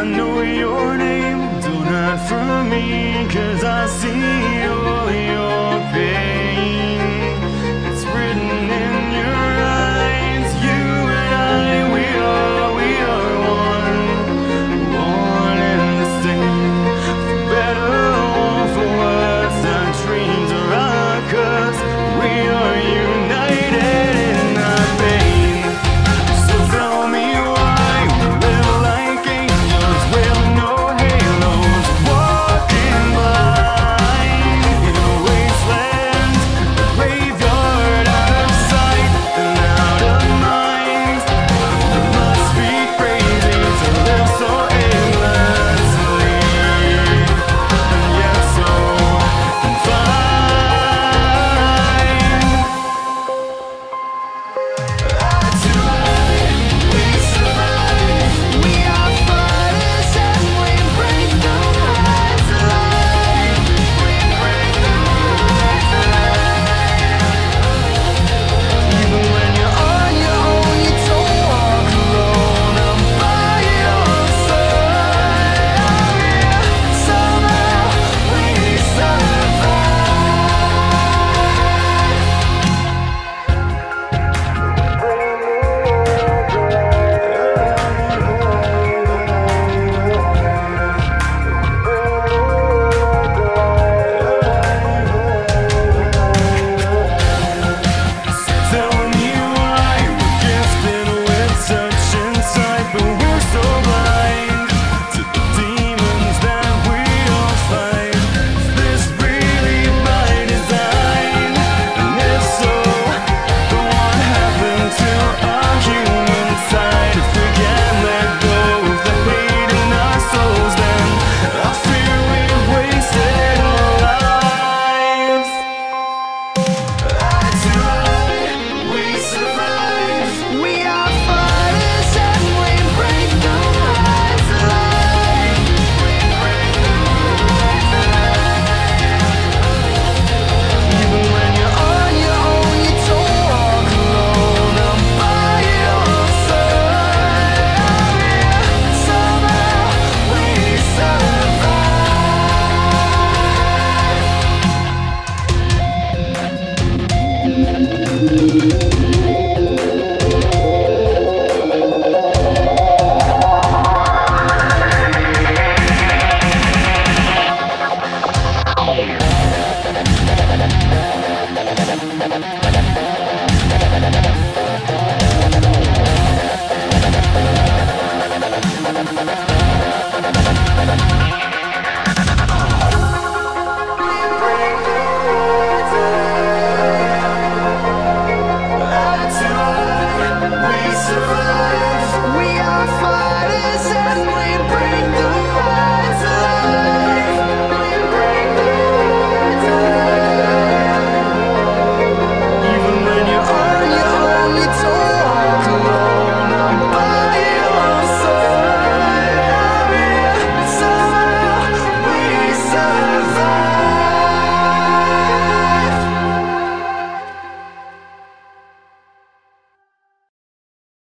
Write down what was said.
I know your name. Don't hide from me, cause I see your